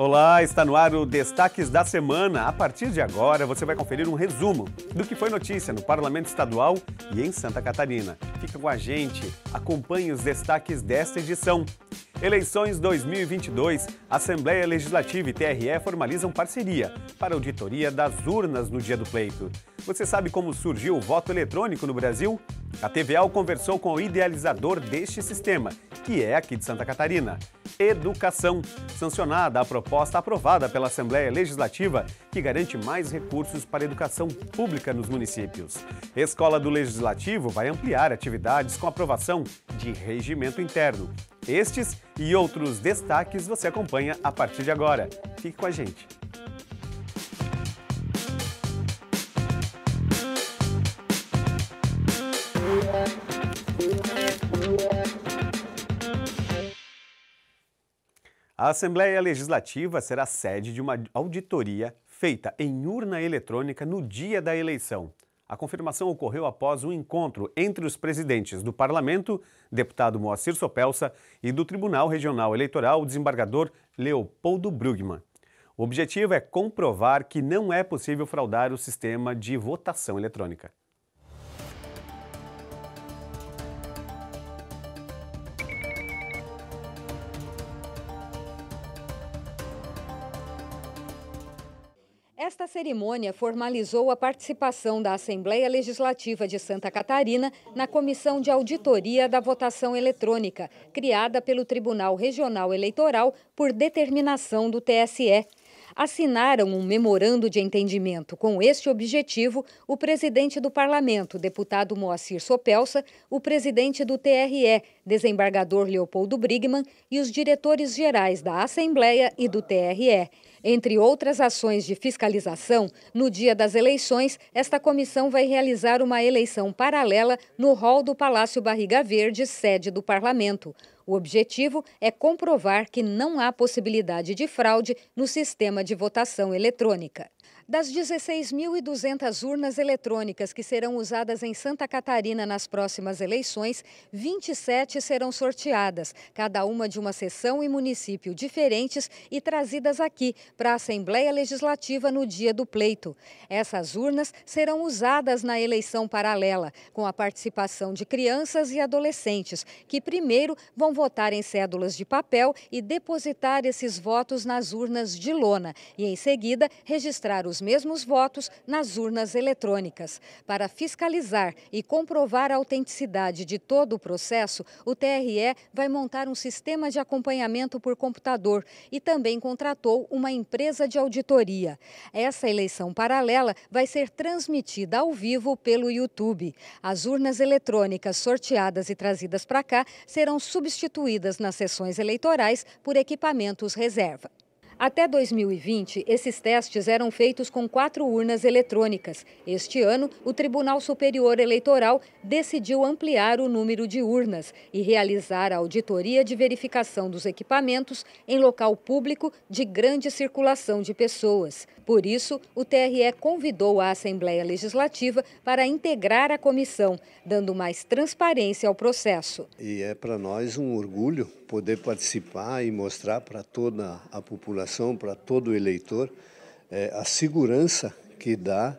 Olá, está no ar o Destaques da Semana. A partir de agora, você vai conferir um resumo do que foi notícia no Parlamento Estadual e em Santa Catarina. Fica com a gente, acompanhe os destaques desta edição. Eleições 2022, Assembleia Legislativa e TRE formalizam parceria para auditoria das urnas no dia do pleito. Você sabe como surgiu o voto eletrônico no Brasil? A TVAL conversou com o idealizador deste sistema, que é aqui de Santa Catarina. Educação. Sancionada a proposta aprovada pela Assembleia Legislativa que garante mais recursos para a educação pública nos municípios. Escola do Legislativo vai ampliar atividades com aprovação de regimento interno. Estes e outros destaques você acompanha a partir de agora. Fique com a gente. A Assembleia Legislativa será sede de uma auditoria feita em urna eletrônica no dia da eleição. A confirmação ocorreu após um encontro entre os presidentes do Parlamento, deputado Moacir Sopelsa, e do Tribunal Regional Eleitoral, o desembargador Leopoldo Brugman. O objetivo é comprovar que não é possível fraudar o sistema de votação eletrônica. Cerimônia formalizou a participação da Assembleia Legislativa de Santa Catarina na Comissão de Auditoria da Votação Eletrônica, criada pelo Tribunal Regional Eleitoral por determinação do TSE. Assinaram um memorando de entendimento com este objetivo o presidente do Parlamento, deputado Moacir Sopelsa, o presidente do TRE, desembargador Leopoldo Brigman, e os diretores gerais da Assembleia e do TRE. Entre outras ações de fiscalização, no dia das eleições, esta comissão vai realizar uma eleição paralela no hall do Palácio Barriga Verde, sede do Parlamento. O objetivo é comprovar que não há possibilidade de fraude no sistema de votação eletrônica. Das 16.200 urnas eletrônicas que serão usadas em Santa Catarina nas próximas eleições, 27 serão sorteadas, cada uma de uma seção e município diferentes e trazidas aqui para a Assembleia Legislativa no dia do pleito. Essas urnas serão usadas na eleição paralela, com a participação de crianças e adolescentes, que primeiro vão votar em cédulas de papel e depositar esses votos nas urnas de lona e, em seguida, registrar os os mesmos votos nas urnas eletrônicas. Para fiscalizar e comprovar a autenticidade de todo o processo, o TRE vai montar um sistema de acompanhamento por computador e também contratou uma empresa de auditoria. Essa eleição paralela vai ser transmitida ao vivo pelo YouTube. As urnas eletrônicas sorteadas e trazidas para cá serão substituídas nas sessões eleitorais por equipamentos reserva. Até 2020, esses testes eram feitos com quatro urnas eletrônicas. Este ano, o Tribunal Superior Eleitoral decidiu ampliar o número de urnas e realizar a auditoria de verificação dos equipamentos em local público de grande circulação de pessoas. Por isso, o TRE convidou a Assembleia Legislativa para integrar a comissão, dando mais transparência ao processo. E é para nós um orgulho poder participar e mostrar para toda a população, para todo eleitor, é, a segurança que dá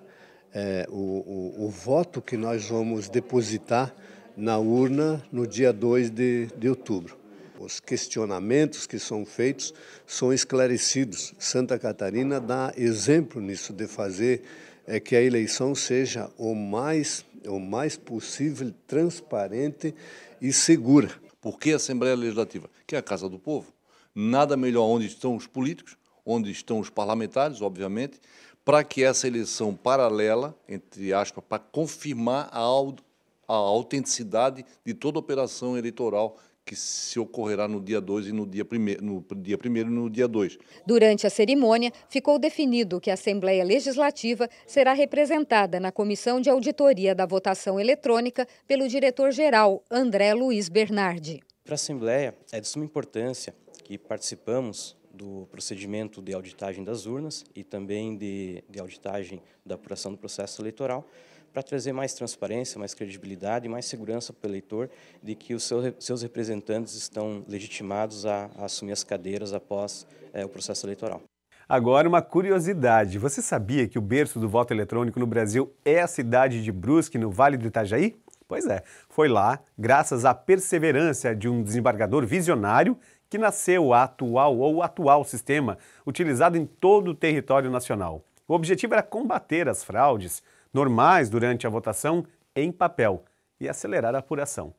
é, o, o, o, voto que nós vamos depositar na urna no dia 2 de, de outubro. Os questionamentos que são feitos são esclarecidos. Santa Catarina dá exemplo nisso, de fazer é, que a eleição seja o mais, o mais possível transparente e segura. Por que a Assembleia Legislativa? Que é a casa do povo. Nada melhor onde estão os políticos, onde estão os parlamentares, obviamente, para que essa eleição paralela, entre aspas, para confirmar a, a autenticidade de toda operação eleitoral que se ocorrerá no dia 2 e no dia 1 no dia primeiro e no dia 2. Durante a cerimônia, ficou definido que a Assembleia Legislativa será representada na Comissão de Auditoria da Votação Eletrônica pelo diretor-geral André Luiz Bernardi. Para a Assembleia, é de suma importância que participamos do procedimento de auditagem das urnas e também de, de auditagem da apuração do processo eleitoral, para trazer mais transparência, mais credibilidade e mais segurança para o eleitor de que os seus, representantes estão legitimados a, assumir as cadeiras após é, o processo eleitoral. Agora, uma curiosidade: você sabia que o berço do voto eletrônico no Brasil é a cidade de Brusque, no Vale do Itajaí? Pois é, foi lá, graças à perseverança de um desembargador visionário, que nasceu o atual ou atual sistema utilizado em todo o território nacional. O objetivo era combater as fraudes normais durante a votação em papel e acelerar a apuração.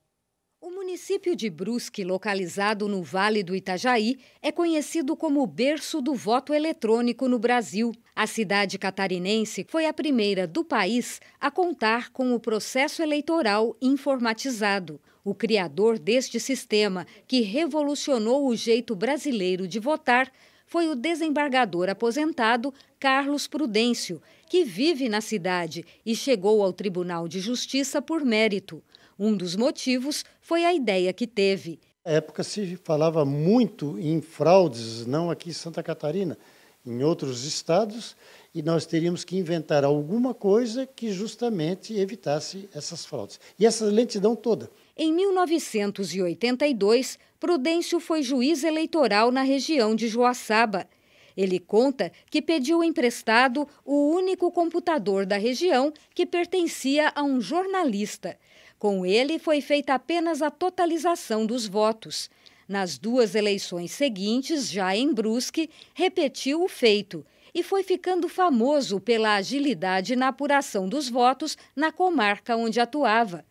O município de Brusque, localizado no Vale do Itajaí, é conhecido como o berço do voto eletrônico no Brasil. A cidade catarinense foi a primeira do país a contar com o processo eleitoral informatizado. O criador deste sistema, que revolucionou o jeito brasileiro de votar, foi o desembargador aposentado Carlos Prudêncio, que vive na cidade e chegou ao Tribunal de Justiça por mérito. Um dos motivos foi a ideia que teve. Na época se falava muito em fraudes, não aqui em Santa Catarina, em outros estados, e nós teríamos que inventar alguma coisa que justamente evitasse essas fraudes. E essa lentidão toda. Em 1982, Prudêncio foi juiz eleitoral na região de Joaçaba. Ele conta que pediu emprestado o único computador da região que pertencia a um jornalista. Com ele foi feita apenas a totalização dos votos. Nas duas eleições seguintes, já em Brusque, repetiu o feito e foi ficando famoso pela agilidade na apuração dos votos na comarca onde atuava.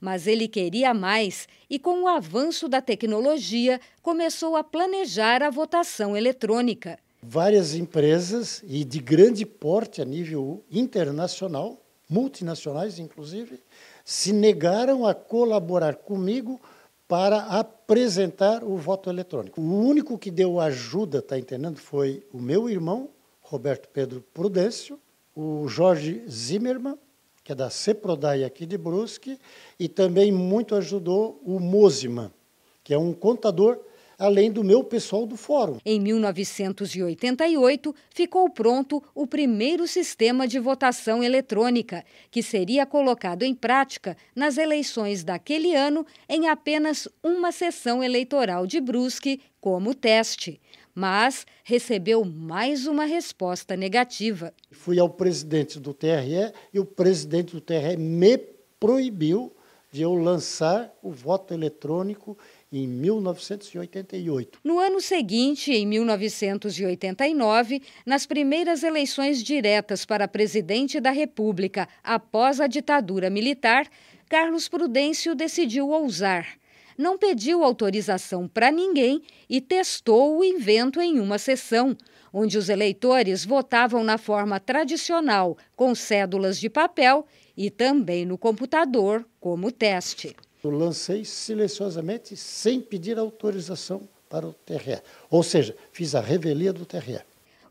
Mas ele queria mais e, com o avanço da tecnologia, começou a planejar a votação eletrônica. Várias empresas, e de grande porte a nível internacional, multinacionais inclusive, se negaram a colaborar comigo para apresentar o voto eletrônico. O único que deu ajuda, está entendendo, foi o meu irmão, Roberto Pedro Prudêncio, o Jorge Zimmermann, que é da CEPRODAI aqui de Brusque, e também muito ajudou o Mosima, que é um contador além do meu pessoal do fórum. Em 1988, ficou pronto o primeiro sistema de votação eletrônica, que seria colocado em prática nas eleições daquele ano em apenas uma sessão eleitoral de Brusque como teste. Mas recebeu mais uma resposta negativa. Fui ao presidente do TRE e o presidente do TRE me proibiu de eu lançar o voto eletrônico em 1988. No ano seguinte, em 1989, nas primeiras eleições diretas para presidente da República após a ditadura militar, Carlos Prudêncio decidiu ousar. Não pediu autorização para ninguém e testou o invento em uma sessão, onde os eleitores votavam na forma tradicional, com cédulas de papel e também no computador, como teste. Eu lancei silenciosamente, sem pedir autorização para o TRE. Ou seja, fiz a revelia do TRE.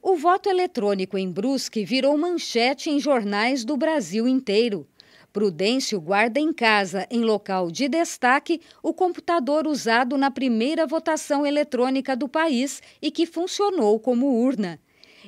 O voto eletrônico em Brusque virou manchete em jornais do Brasil inteiro. Prudêncio guarda em casa, em local de destaque, o computador usado na primeira votação eletrônica do país e que funcionou como urna.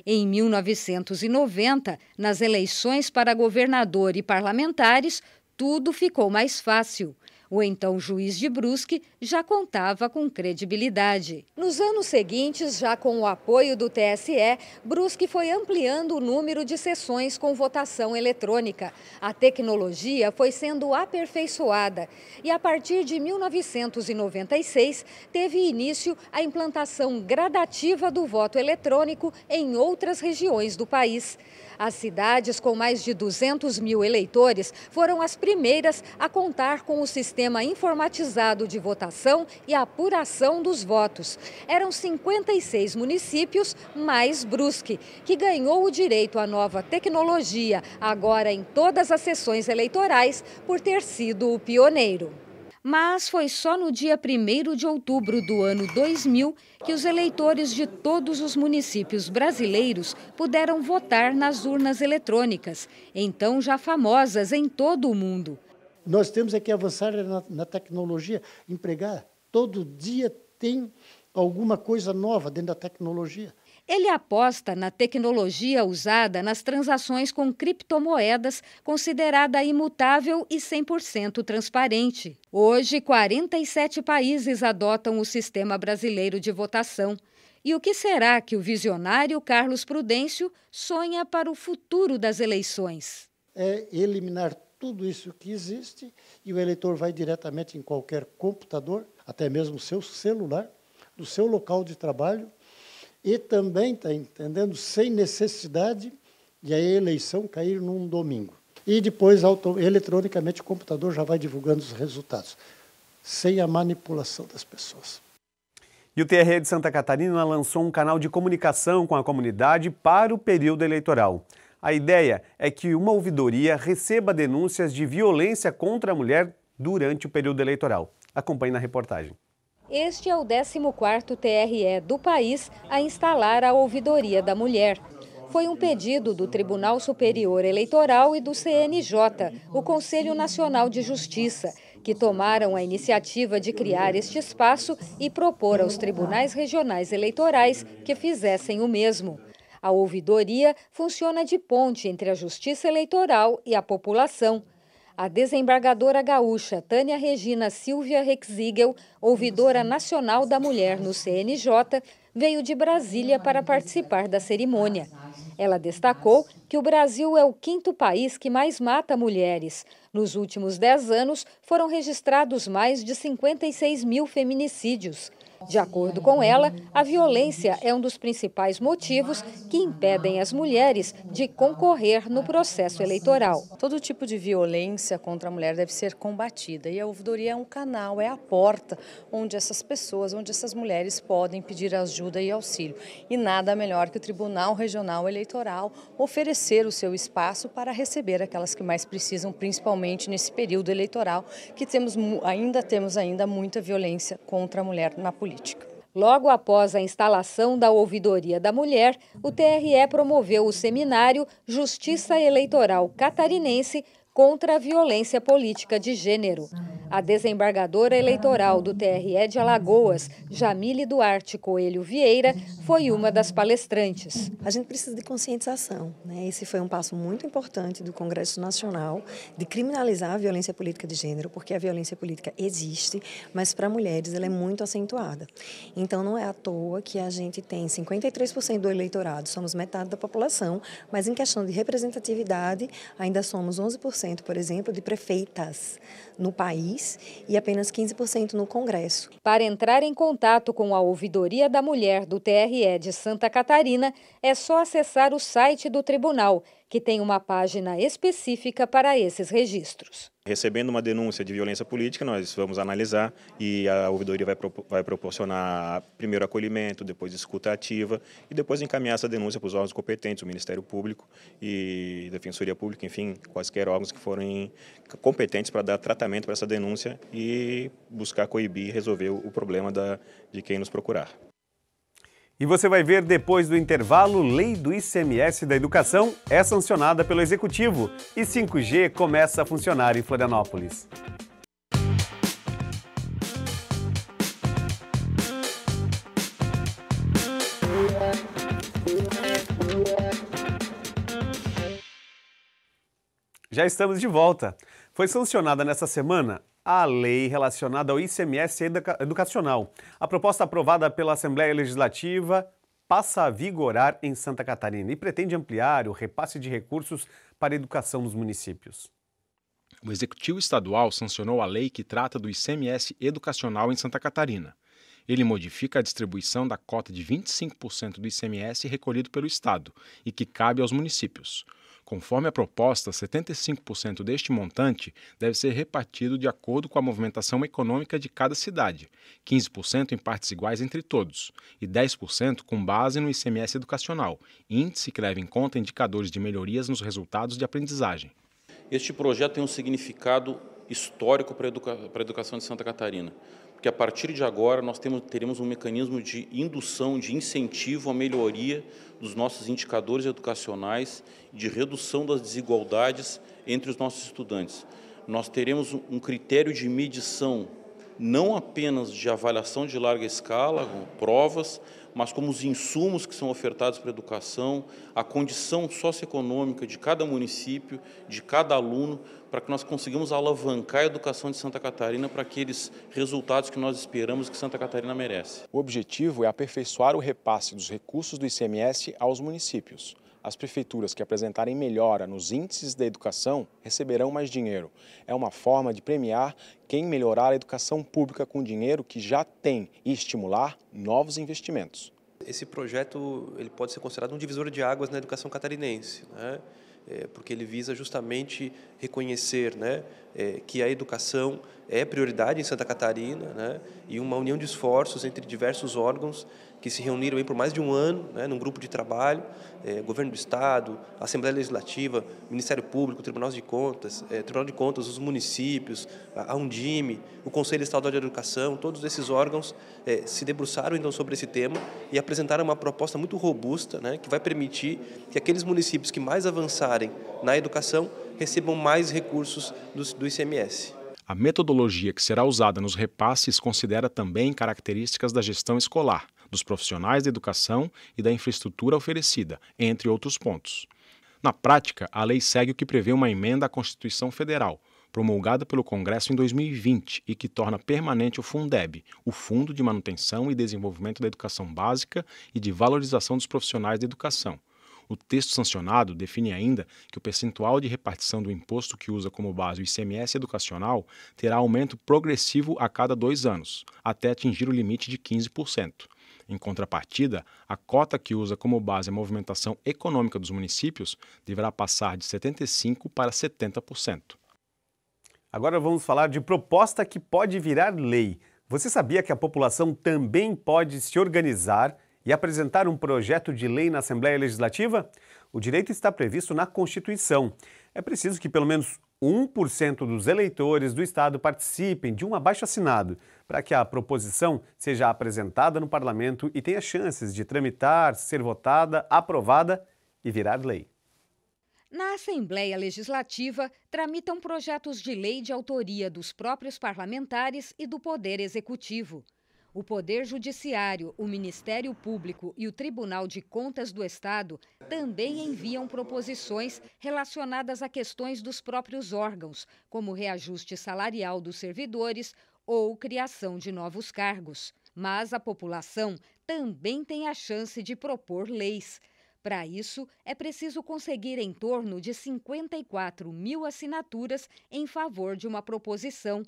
Em 1990, nas eleições para governador e parlamentares, tudo ficou mais fácil. O então juiz de Brusque já contava com credibilidade. Nos anos seguintes, já com o apoio do TSE, Brusque foi ampliando o número de sessões com votação eletrônica. A tecnologia foi sendo aperfeiçoada e, a partir de 1996, teve início a implantação gradativa do voto eletrônico em outras regiões do país. As cidades com mais de 200 mil eleitores foram as primeiras a contar com o sistema informatizado de votação e apuração dos votos. Eram 56 municípios mais Brusque, que ganhou o direito à nova tecnologia, agora em todas as sessões eleitorais, por ter sido o pioneiro. Mas foi só no dia 1 de outubro do ano 2000 que os eleitores de todos os municípios brasileiros puderam votar nas urnas eletrônicas, então já famosas em todo o mundo. Nós temos é que avançar na, na tecnologia, empregar. Todo dia tem alguma coisa nova dentro da tecnologia. Ele aposta na tecnologia usada nas transações com criptomoedas, considerada imutável e 100% transparente. Hoje, 47 países adotam o sistema brasileiro de votação. E o que será que o visionário Carlos Prudêncio sonha para o futuro das eleições? É eliminar tudo isso que existe e o eleitor vai diretamente em qualquer computador, até mesmo seu celular, do seu local de trabalho, e também, está entendendo, sem necessidade de a eleição cair num domingo. E depois, eletronicamente, o computador já vai divulgando os resultados, sem a manipulação das pessoas. E o TRE de Santa Catarina lançou um canal de comunicação com a comunidade para o período eleitoral. A ideia é que uma ouvidoria receba denúncias de violência contra a mulher durante o período eleitoral. Acompanhe na reportagem. Este é o 14º TRE do país a instalar a Ouvidoria da Mulher. Foi um pedido do Tribunal Superior Eleitoral e do CNJ, o Conselho Nacional de Justiça, que tomaram a iniciativa de criar este espaço e propor aos tribunais regionais eleitorais que fizessem o mesmo. A ouvidoria funciona de ponte entre a Justiça Eleitoral e a população. A desembargadora gaúcha Tânia Regina Silvia Rexigel, ouvidora nacional da mulher no CNJ, veio de Brasília para participar da cerimônia. Ela destacou que o Brasil é o quinto país que mais mata mulheres. Nos últimos dez anos, foram registrados mais de 56 mil feminicídios. De acordo com ela, a violência é um dos principais motivos que impedem as mulheres de concorrer no processo eleitoral. Todo tipo de violência contra a mulher deve ser combatida e a ouvidoria é um canal, é a porta onde essas pessoas, onde essas mulheres podem pedir ajuda e auxílio. E nada melhor que o Tribunal Regional Eleitoral oferecer o seu espaço para receber aquelas que mais precisam, principalmente nesse período eleitoral que temos ainda temos ainda muita violência contra a mulher na política política. Logo após a instalação da Ouvidoria da Mulher, o TRE promoveu o seminário Justiça Eleitoral Catarinense contra a Violência Política de Gênero. A desembargadora eleitoral do TRE de Alagoas, Jamile Duarte Coelho Vieira, foi uma das palestrantes. A gente precisa de conscientização. Né? Esse foi um passo muito importante do Congresso Nacional de criminalizar a violência política de gênero, porque a violência política existe, mas para mulheres ela é muito acentuada. Então não é à toa que a gente tem 53% do eleitorado, somos metade da população, mas em questão de representatividade ainda somos 11%, por exemplo, de prefeitas no país e apenas 15% no Congresso. Para entrar em contato com a Ouvidoria da Mulher do TRE de Santa Catarina, é só acessar o site do tribunal, que tem uma página específica para esses registros. Recebendo uma denúncia de violência política, nós vamos analisar e a ouvidoria vai, vai proporcionar primeiro acolhimento, depois escuta ativa e depois encaminhar essa denúncia para os órgãos competentes, o Ministério Público e Defensoria Pública, enfim, quaisquer órgãos que forem competentes para dar tratamento para essa denúncia e buscar coibir e resolver o problema da, de quem nos procurar. E você vai ver depois do intervalo, lei do ICMS da educação é sancionada pelo Executivo e 5G começa a funcionar em Florianópolis. Já estamos de volta. Foi sancionada nesta semana a lei relacionada ao ICMS educa educacional. A proposta aprovada pela Assembleia Legislativa passa a vigorar em Santa Catarina e pretende ampliar o repasse de recursos para a educação nos municípios. O Executivo Estadual sancionou a lei que trata do ICMS educacional em Santa Catarina. Ele modifica a distribuição da cota de 25% do ICMS recolhido pelo Estado e que cabe aos municípios. Conforme a proposta, 75% deste montante deve ser repartido de acordo com a movimentação econômica de cada cidade, 15% em partes iguais entre todos e 10% com base no ICMS educacional, índice que leva em conta indicadores de melhorias nos resultados de aprendizagem. Este projeto tem um significado histórico para a educa educação de Santa Catarina porque a partir de agora nós temos, teremos um mecanismo de indução, de incentivo à melhoria dos nossos indicadores educacionais, de redução das desigualdades entre os nossos estudantes. Nós teremos um critério de medição não apenas de avaliação de larga escala, provas, mas como os insumos que são ofertados para a educação, a condição socioeconômica de cada município, de cada aluno, para que nós consigamos alavancar a educação de Santa Catarina para aqueles resultados que nós esperamos que Santa Catarina merece. O objetivo é aperfeiçoar o repasse dos recursos do ICMS aos municípios. As prefeituras que apresentarem melhora nos índices da educação receberão mais dinheiro. É uma forma de premiar quem melhorar a educação pública com dinheiro que já tem e estimular novos investimentos. Esse projeto ele pode ser considerado um divisor de águas na educação catarinense. Né? é, porque ele visa justamente reconhecer né, é, que a educação é prioridade em Santa Catarina né, e uma união de esforços entre diversos órgãos que se reuniram aí por mais de um ano né, num grupo de trabalho, é, Governo do Estado, Assembleia Legislativa, Ministério Público, Tribunal de Contas, é, Tribunal de Contas, os municípios, a Undime, o Conselho Estadual de Educação, todos esses órgãos é, se debruçaram então sobre esse tema e apresentaram uma proposta muito robusta né, que vai permitir que aqueles municípios que mais avançarem na educação recebam mais recursos do, do ICMS. A metodologia que será usada nos repasses considera também características da gestão escolar, dos profissionais da educação e da infraestrutura oferecida, entre outros pontos. Na prática, a lei segue o que prevê uma emenda à Constituição Federal, promulgada pelo Congresso em 2020 e que torna permanente o Fundeb, o Fundo de Manutenção e Desenvolvimento da Educação Básica e de Valorização dos Profissionais da Educação. O texto sancionado define ainda que o percentual de repartição do imposto que usa como base o ICMS educacional terá aumento progressivo a cada dois anos, até atingir o limite de 15%. Em contrapartida, a cota que usa como base a movimentação econômica dos municípios deverá passar de 75% para 70%. Agora vamos falar de proposta que pode virar lei. Você sabia que a população também pode se organizar e apresentar um projeto de lei na Assembleia Legislativa? O direito está previsto na Constituição. É preciso que pelo menos 1% dos eleitores do Estado participem de um abaixo-assinado para que a proposição seja apresentada no parlamento e tenha chances de tramitar, ser votada, aprovada e virar lei. Na Assembleia Legislativa, tramitam projetos de lei de autoria dos próprios parlamentares e do Poder Executivo. O Poder Judiciário, o Ministério Público e o Tribunal de Contas do Estado também enviam proposições relacionadas a questões dos próprios órgãos, como reajuste salarial dos servidores ou criação de novos cargos. Mas a população também tem a chance de propor leis. Para isso, é preciso conseguir em torno de 54 mil assinaturas em favor de uma proposição.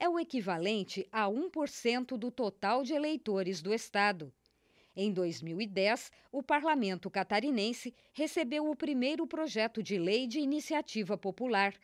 É o equivalente a 1% do total de eleitores do Estado. Em 2010, o parlamento catarinense recebeu o primeiro projeto de lei de iniciativa popular.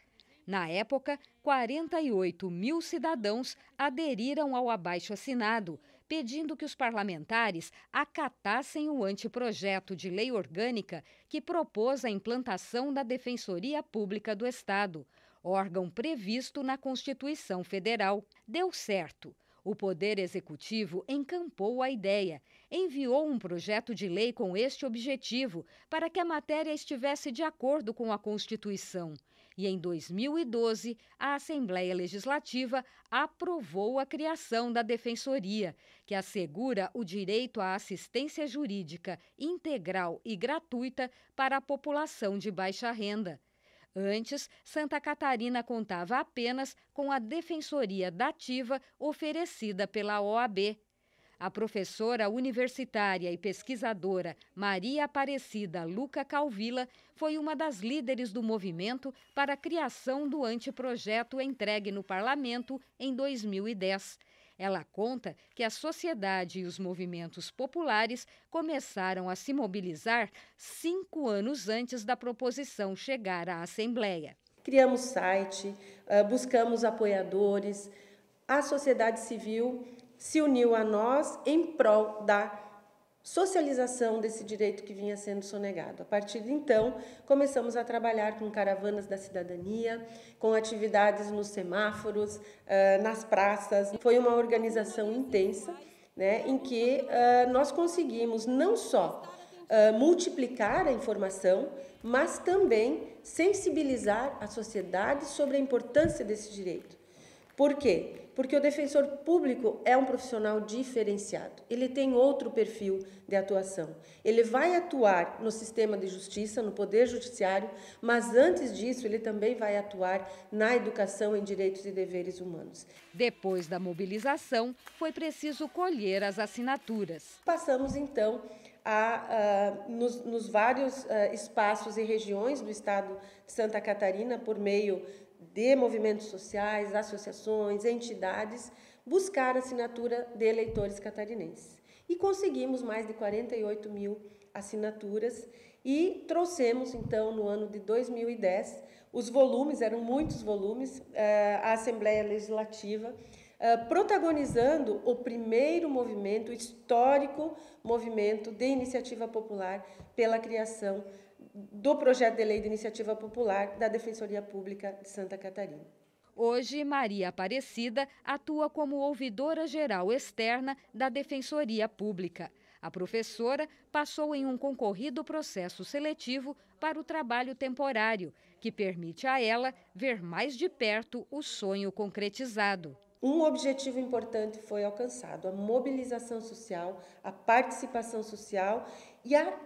Na época, 48 mil cidadãos aderiram ao abaixo-assinado, pedindo que os parlamentares acatassem o anteprojeto de lei orgânica que propôs a implantação da Defensoria Pública do Estado, órgão previsto na Constituição Federal. Deu certo. O Poder Executivo encampou a ideia, enviou um projeto de lei com este objetivo para que a matéria estivesse de acordo com a Constituição e em 2012 a Assembleia Legislativa aprovou a criação da Defensoria, que assegura o direito à assistência jurídica integral e gratuita para a população de baixa renda. Antes, Santa Catarina contava apenas com a Defensoria Dativa oferecida pela OAB. A professora universitária e pesquisadora Maria Aparecida Luca Calvila foi uma das líderes do movimento para a criação do anteprojeto entregue no parlamento em 2010. Ela conta que a sociedade e os movimentos populares começaram a se mobilizar cinco anos antes da proposição chegar à Assembleia. Criamos site, buscamos apoiadores, a sociedade civil se uniu a nós em prol da socialização desse direito que vinha sendo sonegado. A partir de então, começamos a trabalhar com caravanas da cidadania, com atividades nos semáforos, nas praças. Foi uma organização intensa, né, em que nós conseguimos não só multiplicar a informação, mas também sensibilizar a sociedade sobre a importância desse direito. Por quê? Porque o defensor público é um profissional diferenciado. Ele tem outro perfil de atuação. Ele vai atuar no sistema de justiça, no poder judiciário, mas antes disso, ele também vai atuar na educação em direitos e deveres humanos. Depois da mobilização, foi preciso colher as assinaturas. Passamos então a, nos, nos, vários uh, espaços e regiões do estado de Santa Catarina, por meio de movimentos sociais, associações, entidades, buscar assinatura de eleitores catarinenses. E conseguimos mais de 48 mil assinaturas e trouxemos, então, no ano de 2010, os volumes, eram muitos volumes, eh, à Assembleia Legislativa, eh, protagonizando o primeiro movimento, histórico movimento de iniciativa popular pela criação do projeto de lei de iniciativa popular da Defensoria Pública de Santa Catarina. Hoje, Maria Aparecida atua como ouvidora geral externa da Defensoria Pública. A professora passou em um concorrido processo seletivo para o trabalho temporário, que permite a ela ver mais de perto o sonho concretizado. Um objetivo importante foi alcançado: a mobilização social, a participação social e a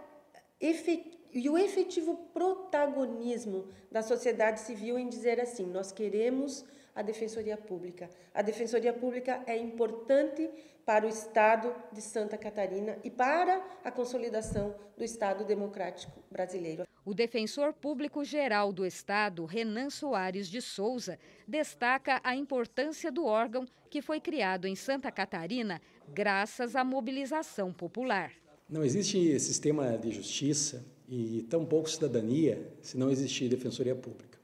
efetiva e o efetivo protagonismo da sociedade civil em dizer assim: nós queremos a Defensoria Pública. A Defensoria Pública é importante para o Estado de Santa Catarina e para a consolidação do Estado democrático brasileiro. O defensor público geral do Estado, Renan Soares de Souza, destaca a importância do órgão que foi criado em Santa Catarina graças à mobilização popular. Não existe sistema de justiça e tão pouco cidadania se não existir defensoria pública.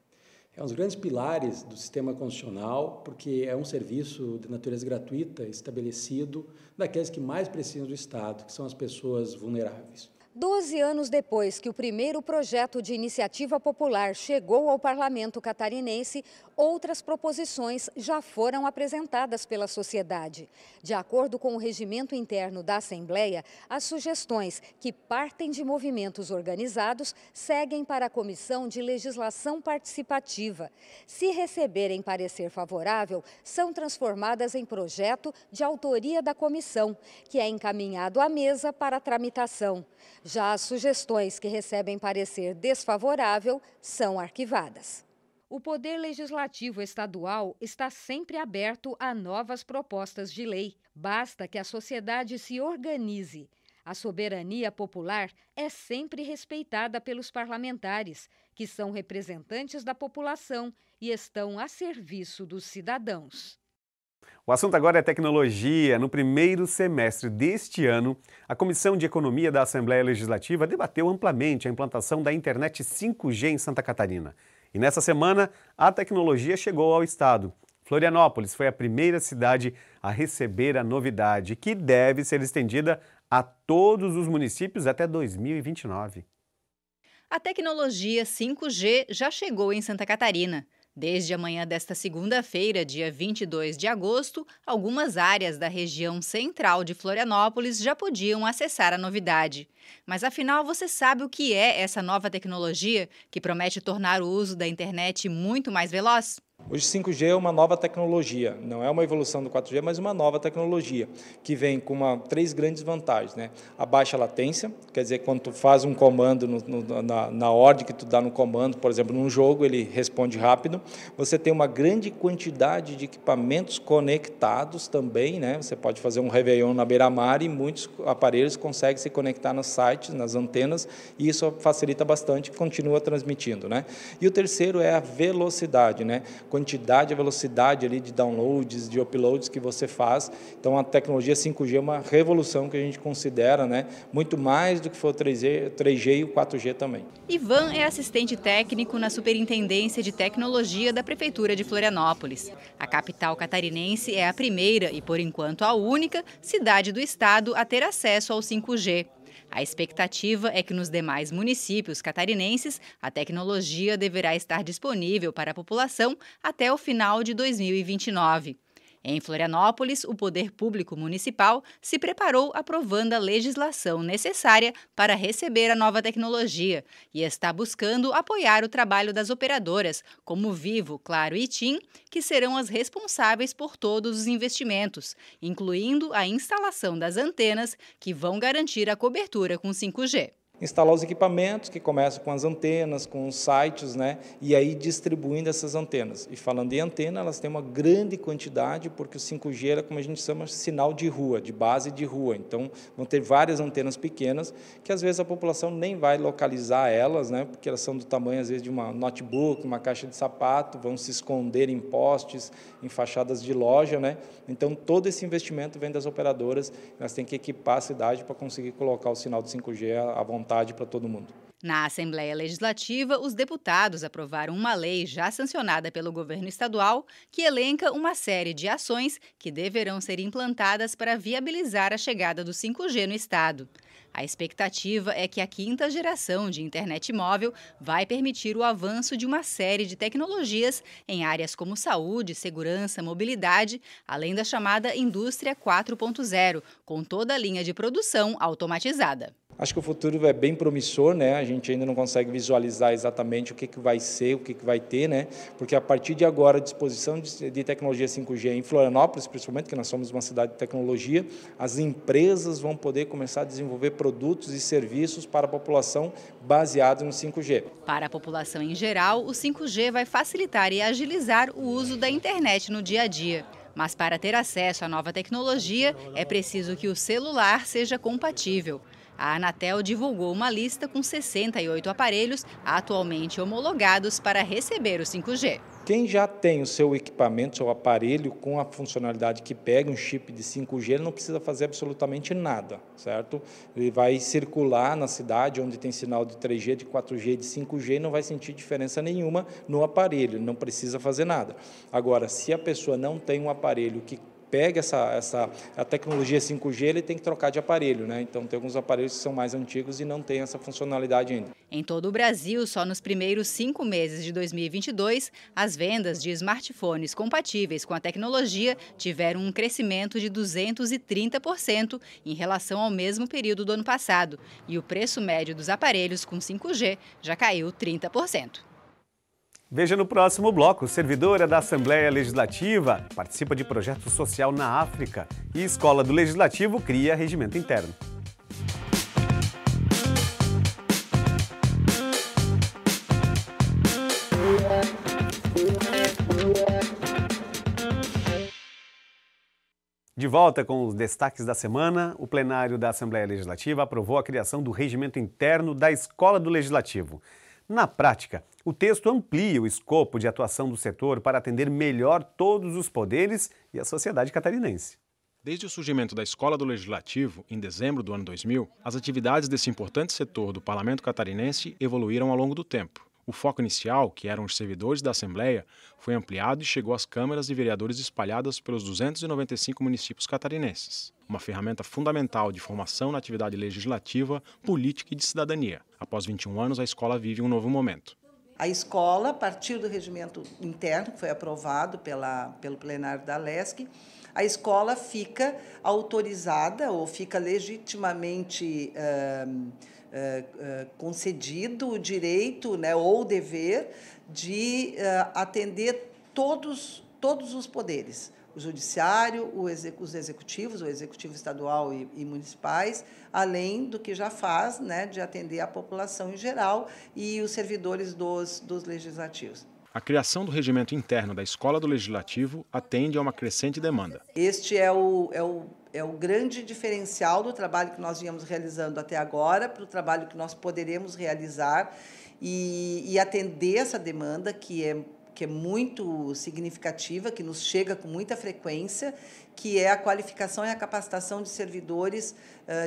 É um dos grandes pilares do sistema constitucional, porque é um serviço de natureza gratuita estabelecido daqueles que mais precisam do Estado, que são as pessoas vulneráveis. Doze anos depois que o primeiro projeto de iniciativa popular chegou ao parlamento catarinense, outras proposições já foram apresentadas pela sociedade. De acordo com o regimento interno da Assembleia, as sugestões que partem de movimentos organizados seguem para a Comissão de Legislação Participativa. Se receberem parecer favorável, são transformadas em projeto de autoria da comissão, que é encaminhado à mesa para tramitação. Já as sugestões que recebem parecer desfavorável são arquivadas. O Poder Legislativo Estadual está sempre aberto a novas propostas de lei. Basta que a sociedade se organize. A soberania popular é sempre respeitada pelos parlamentares, que são representantes da população e estão a serviço dos cidadãos. O assunto agora é tecnologia. No primeiro semestre deste ano, a Comissão de Economia da Assembleia Legislativa debateu amplamente a implantação da internet 5G em Santa Catarina. E nessa semana, a tecnologia chegou ao estado. Florianópolis foi a primeira cidade a receber a novidade, que deve ser estendida a todos os municípios até 2029. A tecnologia 5G já chegou em Santa Catarina. Desde a manhã desta segunda-feira, dia 22 de agosto, algumas áreas da região central de Florianópolis já podiam acessar a novidade. Mas afinal, você sabe o que é essa nova tecnologia que promete tornar o uso da internet muito mais veloz? Hoje 5G é uma nova tecnologia, não é uma evolução do 4G, mas uma nova tecnologia, que vem com uma, três grandes vantagens. Né? A baixa latência, quer dizer, quando tu faz um comando no, no, na, na, ordem que tu dá no comando, por exemplo, num jogo, ele responde rápido. Você tem uma grande quantidade de equipamentos conectados também, né? você pode fazer um Réveillon na beira-mar e muitos aparelhos conseguem se conectar nos sites, nas antenas, e isso facilita bastante e continua transmitindo. Né? E o terceiro é a velocidade, né? Quantidade e velocidade ali de downloads, de uploads que você faz. Então a tecnologia 5G é uma revolução que a gente considera, né, muito mais do que foi o 3G, 3G e o 4G também. Ivan é assistente técnico na Superintendência de Tecnologia da Prefeitura de Florianópolis. A capital catarinense é a primeira e, por enquanto, a única cidade do estado a ter acesso ao 5G. A expectativa é que nos demais municípios catarinenses a tecnologia deverá estar disponível para a população até o final de 2029. Em Florianópolis, o Poder Público Municipal se preparou aprovando a legislação necessária para receber a nova tecnologia e está buscando apoiar o trabalho das operadoras, como Vivo, Claro e TIM, que serão as responsáveis por todos os investimentos, incluindo a instalação das antenas que vão garantir a cobertura com 5G instalar os equipamentos que começam com as antenas, com os sites, né? E aí distribuindo essas antenas. E falando em antena, elas têm uma grande quantidade porque o 5G é como a gente chama sinal de rua, de base de rua. Então vão ter várias antenas pequenas que às vezes a população nem vai localizar elas, né? Porque elas são do tamanho às vezes de uma notebook, uma caixa de sapato, vão se esconder em postes, em fachadas de loja, né? Então todo esse investimento vem das operadoras, elas têm que equipar a cidade para conseguir colocar o sinal de 5G à vontade vontade para todo mundo. Na Assembleia Legislativa, os deputados aprovaram uma lei já sancionada pelo governo estadual que elenca uma série de ações que deverão ser implantadas para viabilizar a chegada do 5G no estado. A expectativa é que a quinta geração de internet móvel vai permitir o avanço de uma série de tecnologias em áreas como saúde, segurança, mobilidade, além da chamada indústria 4.0, com toda a linha de produção automatizada. Acho que o futuro é bem promissor, né? A gente ainda não consegue visualizar exatamente o que, que vai ser, o que, que vai ter, né? Porque a partir de agora, a disposição de, de tecnologia 5G em Florianópolis, principalmente, que nós somos uma cidade de tecnologia, as empresas vão poder começar a desenvolver produtos e serviços para a população baseados no 5G. Para a população em geral, o 5G vai facilitar e agilizar o uso da internet no dia a dia. Mas para ter acesso à nova tecnologia, é preciso que o celular seja compatível. A Anatel divulgou uma lista com 68 aparelhos atualmente homologados para receber o 5G. Quem já tem o seu equipamento, seu aparelho com a funcionalidade que pega um chip de 5G, ele não precisa fazer absolutamente nada, certo? Ele vai circular na cidade onde tem sinal de 3G, de 4G, de 5G e não vai sentir diferença nenhuma no aparelho, não precisa fazer nada. Agora, se a pessoa não tem um aparelho que pega essa, essa a tecnologia 5G, ele tem que trocar de aparelho, né? Então tem alguns aparelhos que são mais antigos e não têm essa funcionalidade ainda. Em todo o Brasil, só nos primeiros cinco meses de 2022, as vendas de smartphones compatíveis com a tecnologia tiveram um crescimento de 230% em relação ao mesmo período do ano passado, e o preço médio dos aparelhos com 5G já caiu 30%. Veja no próximo bloco. Servidora da Assembleia Legislativa participa de projeto social na África e Escola do Legislativo cria regimento interno. De volta com os destaques da semana, o plenário da Assembleia Legislativa aprovou a criação do regimento interno da Escola do Legislativo. Na prática, o texto amplia o escopo de atuação do setor para atender melhor todos os poderes e a sociedade catarinense. Desde o surgimento da Escola do Legislativo, em dezembro do ano 2000, as atividades desse importante setor do parlamento catarinense evoluíram ao longo do tempo. O foco inicial, que eram os servidores da Assembleia, foi ampliado e chegou às câmaras de vereadores espalhadas pelos 295 municípios catarinenses. Uma ferramenta fundamental de formação na atividade legislativa, política e de cidadania. Após 21 anos, a escola vive um novo momento. A escola, a partir do regimento interno, que foi aprovado pela, pelo plenário da LESC, a escola fica autorizada ou fica legitimamente uh, uh, uh, concedido o direito né, ou o dever de atender todos, todos os poderes o judiciário, o exec, os executivos, o executivo estadual e, e, municipais, além do que já faz, né, de atender a população em geral e os servidores dos, dos legislativos. A criação do regimento interno da Escola do Legislativo atende a uma crescente demanda. Este é o, é o, é o grande diferencial do trabalho que nós viemos realizando até agora, para o trabalho que nós poderemos realizar e, e atender essa demanda que é que é muito significativa, que nos chega com muita frequência, que é a qualificação e a capacitação de servidores,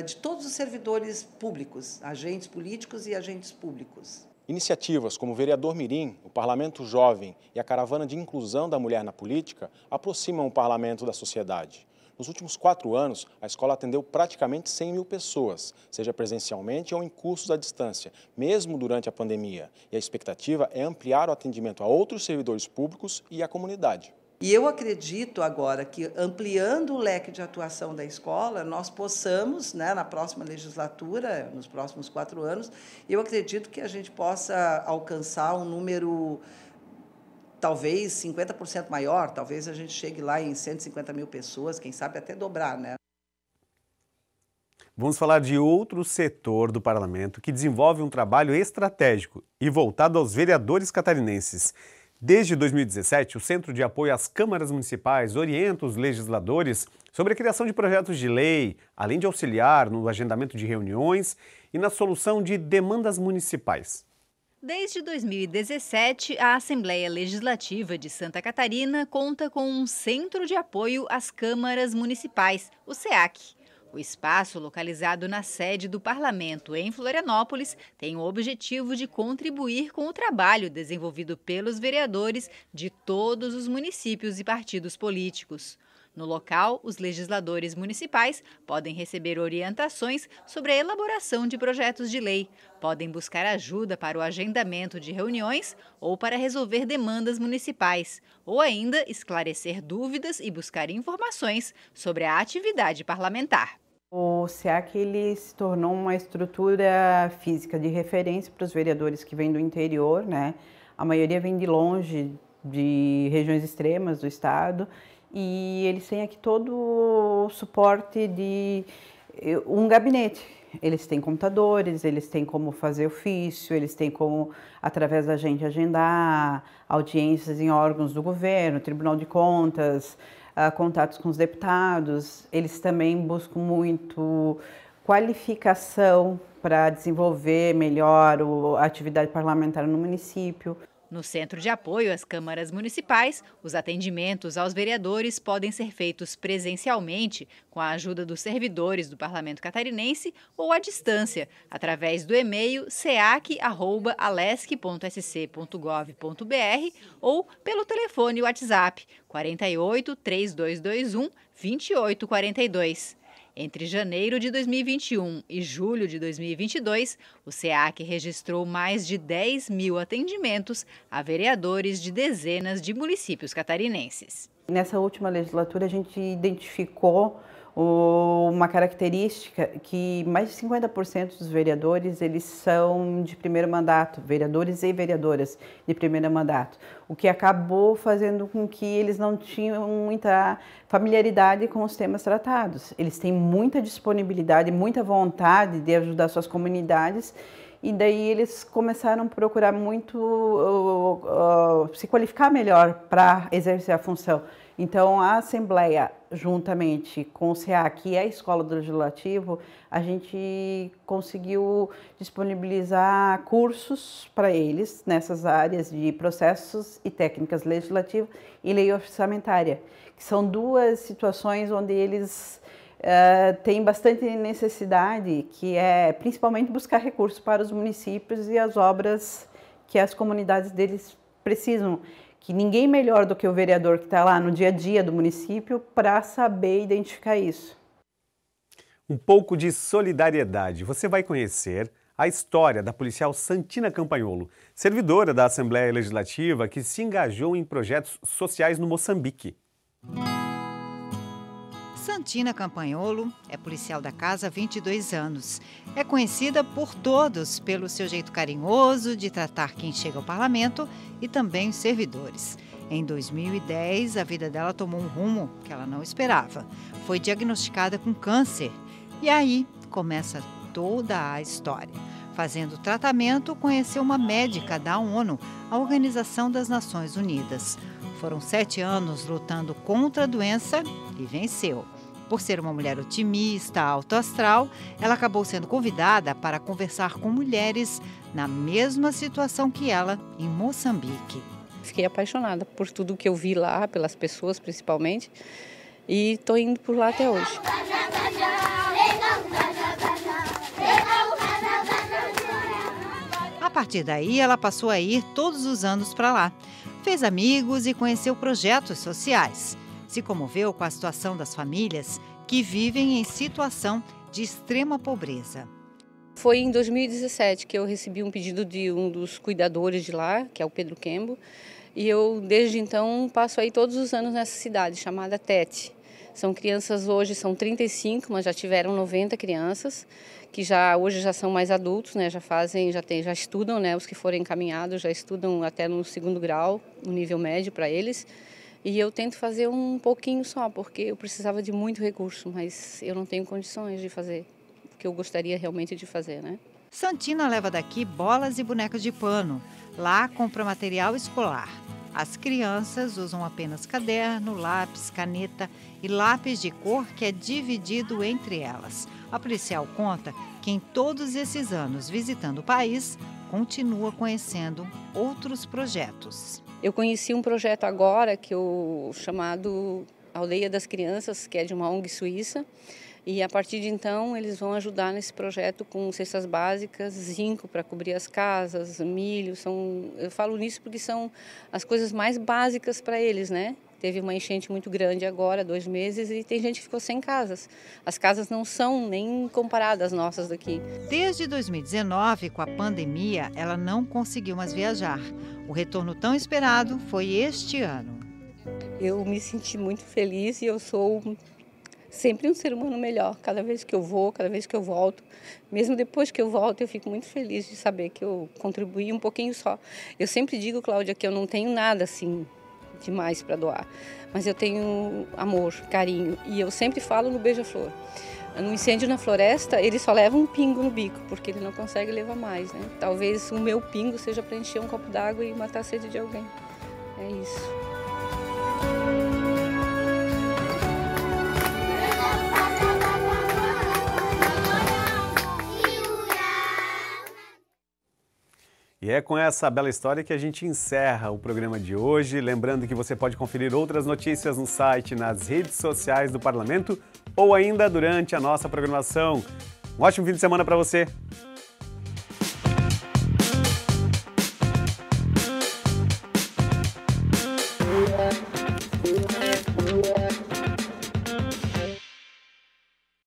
de todos os servidores públicos, agentes políticos e agentes públicos. Iniciativas como o Vereador Mirim, o Parlamento Jovem e a Caravana de Inclusão da Mulher na Política aproximam o parlamento da sociedade. Nos últimos quatro anos, a escola atendeu praticamente 100 mil pessoas, seja presencialmente ou em cursos à distância, mesmo durante a pandemia. E a expectativa é ampliar o atendimento a outros servidores públicos e à comunidade. E eu acredito agora que, ampliando o leque de atuação da escola, nós possamos, né, na próxima legislatura, nos próximos quatro anos, eu acredito que a gente possa alcançar um número talvez 50% maior, talvez a gente chegue lá em 150 mil pessoas, quem sabe até dobrar, né? Vamos falar de outro setor do parlamento que desenvolve um trabalho estratégico e voltado aos vereadores catarinenses. Desde 2017, o Centro de Apoio às Câmaras Municipais orienta os legisladores sobre a criação de projetos de lei, além de auxiliar no agendamento de reuniões e na solução de demandas municipais. Desde 2017, a Assembleia Legislativa de Santa Catarina conta com um Centro de Apoio às Câmaras Municipais, o SEAC. O espaço, localizado na sede do Parlamento em Florianópolis, tem o objetivo de contribuir com o trabalho desenvolvido pelos vereadores de todos os municípios e partidos políticos. No local, os legisladores municipais podem receber orientações sobre a elaboração de projetos de lei, podem buscar ajuda para o agendamento de reuniões ou para resolver demandas municipais, ou ainda esclarecer dúvidas e buscar informações sobre a atividade parlamentar. O SEAC ele se tornou uma estrutura física de referência para os vereadores que vêm do interior, né? A maioria vem de longe, de regiões extremas do estado, e eles têm aqui todo o suporte de eh, um gabinete. Eles têm computadores, eles têm como fazer ofício, eles têm como, através da gente, agendar audiências em órgãos do governo, Tribunal de Contas, uh, contatos com os deputados. Eles também buscam muito qualificação para desenvolver melhor a atividade parlamentar no município. No Centro de Apoio às Câmaras Municipais, os atendimentos aos vereadores podem ser feitos presencialmente, com a ajuda dos servidores do Parlamento Catarinense ou à distância, através do e-mail seac.alesc.sc.gov.br ou pelo telefone WhatsApp 48 3221 2842. Entre janeiro de 2021 e julho de 2022, o SEAC registrou mais de 10 mil atendimentos a vereadores de dezenas de municípios catarinenses. Nessa última legislatura, a gente identificou uma característica que mais de 50% dos vereadores eles são de primeiro mandato, vereadores e vereadoras de primeiro mandato, o que acabou fazendo com que eles não tinham muita familiaridade com os temas tratados. Eles têm muita disponibilidade, muita vontade de ajudar suas comunidades e daí eles começaram a procurar muito uh, uh, se qualificar melhor para exercer a função. Então, a Assembleia, juntamente com o SEAC e a Escola do Legislativo, a gente conseguiu disponibilizar cursos para eles nessas áreas de processos e técnicas legislativas e lei orçamentária, que são duas situações onde eles uh, têm bastante necessidade, que é principalmente buscar recursos para os municípios e as obras que as comunidades deles precisam que ninguém melhor do que o vereador que está lá no dia a dia do município para saber identificar isso. Um pouco de solidariedade. Você vai conhecer a história da policial Santina Campanholo, servidora da Assembleia Legislativa que se engajou em projetos sociais no Moçambique. Santina Campanholo é policial da casa há 22 anos. É conhecida por todos pelo seu jeito carinhoso de tratar quem chega ao parlamento e também os servidores. Em 2010, a vida dela tomou um rumo que ela não esperava. Foi diagnosticada com câncer. E aí começa toda a história. Fazendo tratamento, conheceu uma médica da ONU, a Organização das Nações Unidas. Foram sete anos lutando contra a doença e venceu. Por ser uma mulher otimista, autoastral, ela acabou sendo convidada para conversar com mulheres na mesma situação que ela em Moçambique. Fiquei apaixonada por tudo que eu vi lá, pelas pessoas principalmente, e estou indo por lá até hoje. A partir daí, ela passou a ir todos os anos para lá. Fez amigos e conheceu projetos sociais se comoveu com a situação das famílias que vivem em situação de extrema pobreza. Foi em 2017 que eu recebi um pedido de um dos cuidadores de lá, que é o Pedro Kembo, E eu, desde então, passo aí todos os anos nessa cidade, chamada Tete. São crianças hoje, são 35, mas já tiveram 90 crianças, que já hoje já são mais adultos, né? Já fazem, já tem, já estudam, né? Os que forem encaminhados já estudam até no segundo grau, no nível médio para eles. E eu tento fazer um pouquinho só, porque eu precisava de muito recurso, mas eu não tenho condições de fazer o que eu gostaria realmente de fazer, né? Santina leva daqui bolas e bonecas de pano. Lá compra material escolar. As crianças usam apenas caderno, lápis, caneta e lápis de cor que é dividido entre elas. A policial conta que em todos esses anos visitando o país, continua conhecendo outros projetos. Eu conheci um projeto agora que eu chamado Aldeia das Crianças, que é de uma ONG suíça. E a partir de então eles vão ajudar nesse projeto com cestas básicas, zinco para cobrir as casas, milho, são eu falo nisso porque são as coisas mais básicas para eles, né? Teve uma enchente muito grande agora, dois meses, e tem gente que ficou sem casas. As casas não são nem comparadas às nossas daqui. Desde 2019, com a pandemia, ela não conseguiu mais viajar. O retorno tão esperado foi este ano. Eu me senti muito feliz e eu sou sempre um ser humano melhor. Cada vez que eu vou, cada vez que eu volto, mesmo depois que eu volto, eu fico muito feliz de saber que eu contribuí um pouquinho só. Eu sempre digo, Cláudia, que eu não tenho nada assim demais para doar. Mas eu tenho amor, carinho. E eu sempre falo no beija-flor. No incêndio na floresta, ele só leva um pingo no bico, porque ele não consegue levar mais. Né? Talvez o meu pingo seja para encher um copo d'água e matar a sede de alguém. É isso. E é com essa bela história que a gente encerra o programa de hoje. Lembrando que você pode conferir outras notícias no site, nas redes sociais do Parlamento ou ainda durante a nossa programação. Um ótimo fim de semana para você!